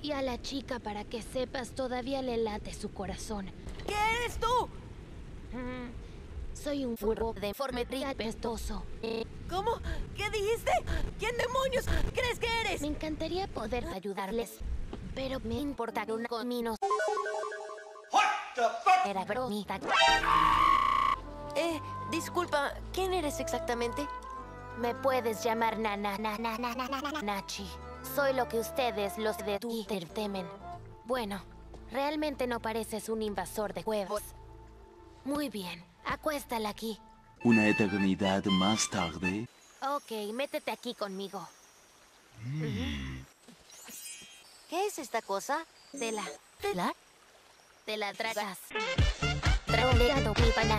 Y a la chica, para que sepas, todavía le late su corazón. ¿Qué eres tú? Mm, Soy un furro deforme. Eh, ¿Cómo? ¿Qué dijiste? ¿Quién demonios crees que eres? Me encantaría poder ayudarles, pero me importa un comino. Era bromita. Eh, disculpa, ¿quién eres exactamente? Me puedes llamar Nana Nana Nana Nana Nachi. Soy lo que ustedes, los de Twitter, temen. Bueno, realmente no pareces un invasor de cuevas. Muy bien, acuéstala aquí. Una eternidad más tarde. Ok, métete aquí conmigo. ¿Qué es esta cosa? Te la, ¿Tela? te la tragas. Troleando mi pana.